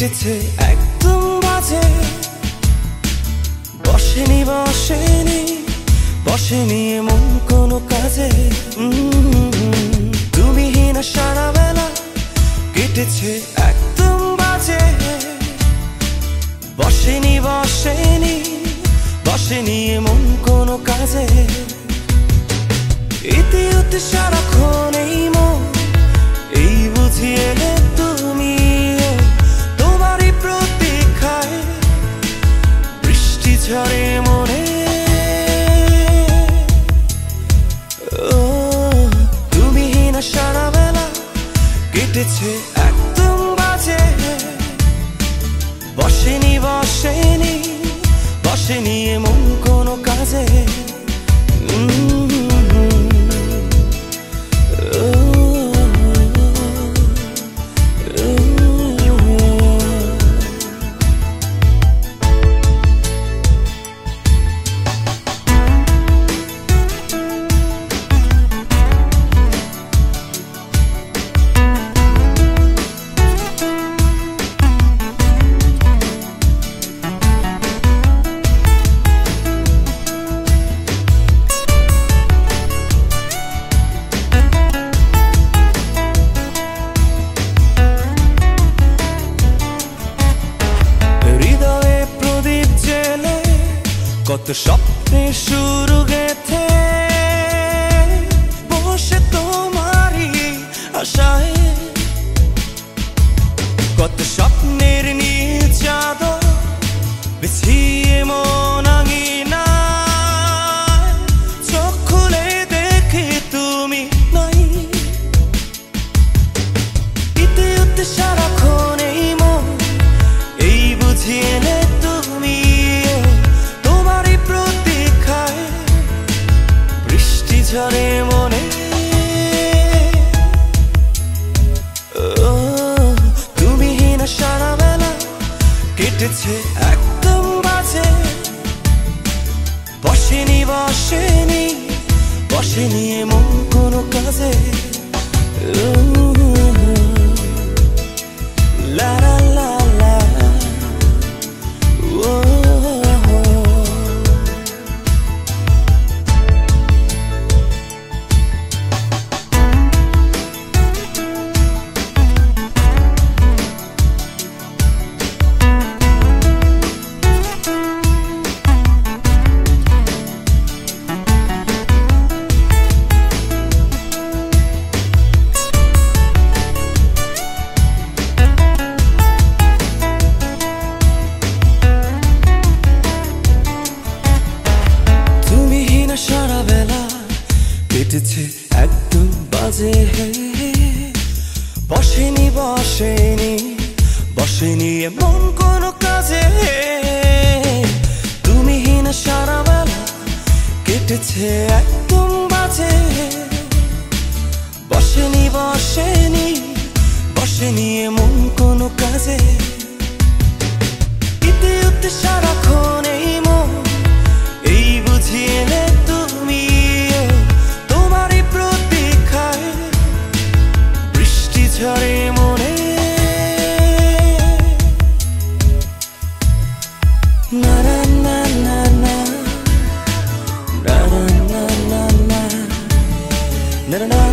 কেটেছে একদম বাজে। বসেনি বসেনি বসেনি এমন কোনো কাজে। তুমি হিনা সারা বেলা কেটেছে একদম বাজে। বসেনি বসেনি বসেনি এমন কোনো কাজে। ইতি সারাক্ষণ এই মন, এই বুঝিয়ে ঝরে মনে ও, তুমি না সারা বেলা কেটেছে একদম বাজে। বসেনি বসেনি বসেনি এমন কোনো কাজে। কত স্বপ্নে শুরু গেথে বসে তোমারই আশায়। কত স্বপ্নের নিয়ে চাদর বিছিয়ে মন কেটেছে একদম বাজে বসেনি বসেনি বসেনি এমন কোনো কাজে ও, কেটেছে একদম বাজে বসেনি বসেনি বসেনি এমন কোনো কাজে। তুমি হিনা সারা বেলা কেটেছে একদম বাজে বসেনি বসেনি বসেনি এমন কোনো কাজে। ইতি উতি সারাক্ষণ 철이 무네 no.